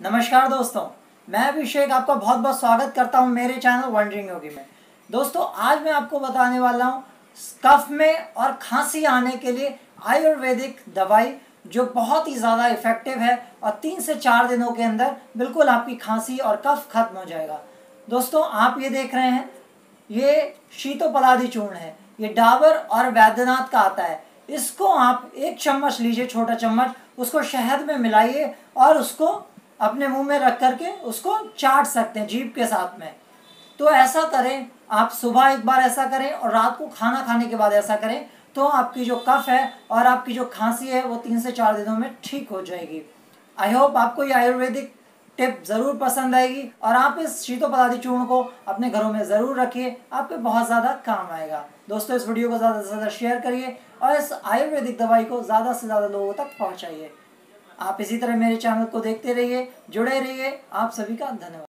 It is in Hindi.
नमस्कार दोस्तों, मैं अभिषेक आपका बहुत बहुत स्वागत करता हूँ मेरे चैनल वंडरिंग योगी में। दोस्तों, आज मैं आपको बताने वाला हूँ कफ में और खांसी आने के लिए आयुर्वेदिक दवाई जो बहुत ही ज़्यादा इफ़ेक्टिव है और तीन से चार दिनों के अंदर बिल्कुल आपकी खांसी और कफ खत्म हो जाएगा। दोस्तों, आप ये देख रहे हैं, ये शीतोपलादी चूर्ण है, ये डाबर और वैद्यनाथ का आता है। इसको आप एक चम्मच लीजिए, छोटा चम्मच, उसको शहद में मिलाइए और उसको अपने मुँह में रख करके उसको चाट सकते हैं जीप के साथ में। तो ऐसा करें, आप सुबह एक बार ऐसा करें और रात को खाना खाने के बाद ऐसा करें तो आपकी जो कफ है और आपकी जो खांसी है, वो तीन से चार दिनों में ठीक हो जाएगी। आई होप आपको ये आयुर्वेदिक टिप ज़रूर पसंद आएगी और आप इस शीतोपदार्थी चूर्ण को अपने घरों में ज़रूर रखिए आपके बहुत ज़्यादा काम आएगा। दोस्तों, इस वीडियो को ज़्यादा से ज़्यादा शेयर करिए और इस आयुर्वेदिक दवाई को ज़्यादा से ज़्यादा लोगों तक पहुँचाइए। आप इसी तरह मेरे चैनल को देखते रहिए जुड़े रहिए। आप सभी का धन्यवाद।